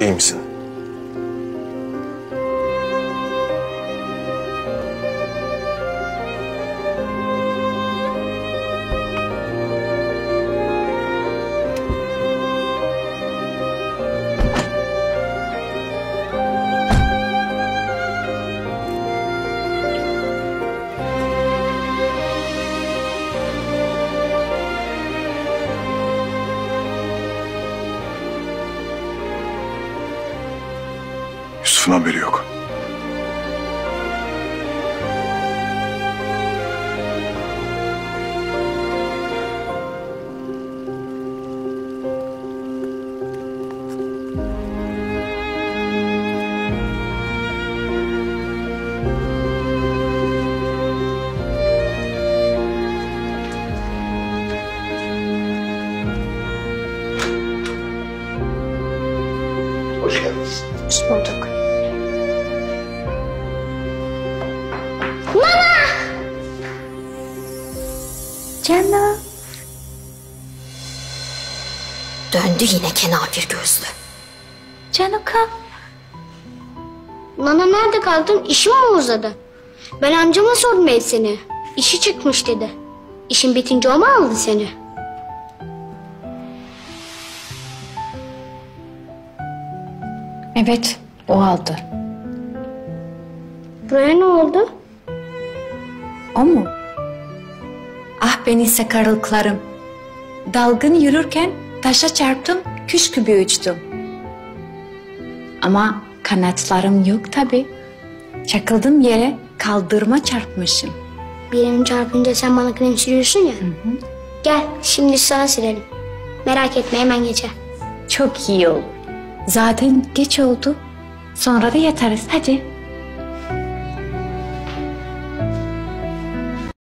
İyi misin? Yusuf'un haberi yok. Hoş geldiniz. Hoş bulduk. Canım. Döndü yine kenafir gözlü. Canuka. Nana nerede kaldın? İşin mi uzadı? Ben amcama sordum el seni. İşi çıkmış dedi. İşin bitince o mu aldı seni? Evet, o aldı. Buraya ne oldu? O mu? Ah beni sakarlıklarım. Dalgın yürürken taşa çarptım, küş gibi uçtum. Ama kanatlarım yok tabi. Çakıldım yere, kaldırma çarpmışım. Birinin çarpınca sen bana krem sürüyorsun ya. Gel şimdi sana sürelim. Merak etme hemen geçer. Çok iyi olur. Zaten geç oldu. Sonra da yatarız. Hadi.